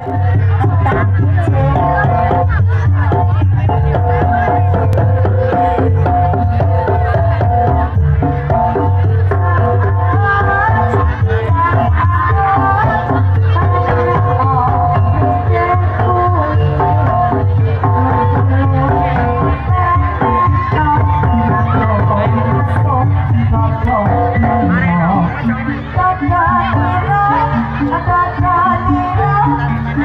Thank you.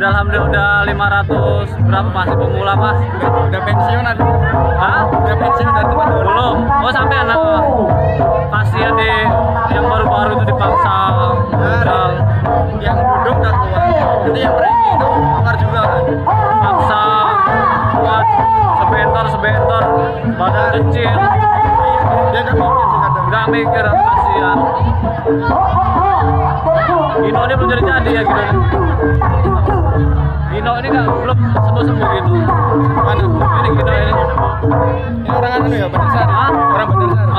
alhamdulillah udah 500 berapa masih pemula mas Udah pensiun ada. Hah? Udah pensiun dari teman dulu. belum. Oh sampai anak kasihan di yang baru-baru itu dipaksa. Modal Yang duduk udah keluar. Nanti yang ready itu keluar juga kan. paksa. Buat sebentar sebentar. Badan kecil. Dia kan mikir sih kadang. nggak mikir kasihan. Gino ini belum jadi jadi ya Gino Gino ini nggak belum sembuh sembuh Gino Mana? ini Gino ini Ini orang anu ya, Bandar Sari. Orang Bandar Sari.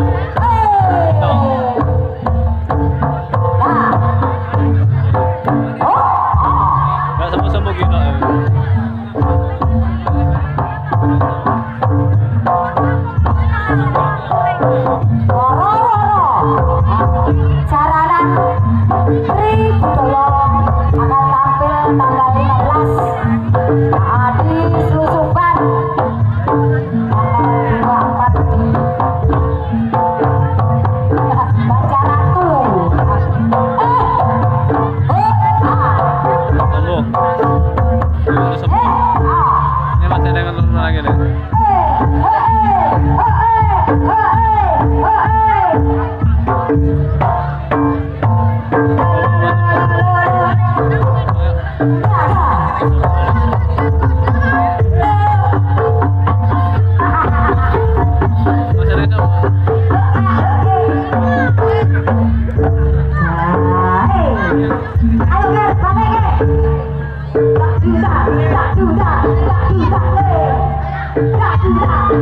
Ini Bye.